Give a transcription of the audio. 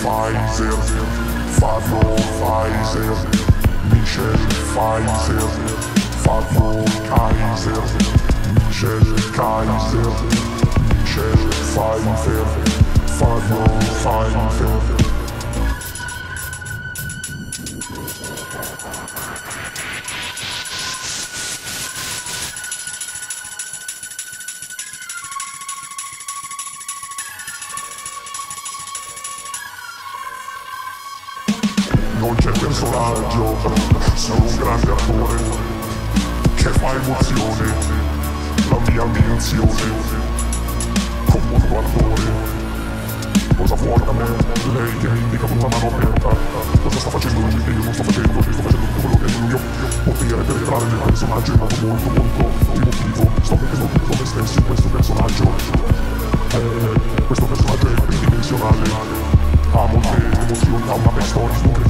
Pfizer, Fabio Pfizer, Michel Pfizer, Fabio Kaiser, Michel Kaiser, Michel Pfeiffer, Fabio Pfeiffer. Non c'è personaggio, sono un grande attore che fa emozione, la mia ambizione, come un guardone. Cosa vuole da me? Lei che mi indica con una mano aperta Cosa sta facendo lui che io non sto facendo Che sto facendo tutto quello che è il mio potere per entrare nel personaggio in modo molto molto emotivo. Sto mettendo tutto me stesso in questo personaggio. Eh, Questo personaggio è tridimensionale. Ha molte emozioni, ha una backstory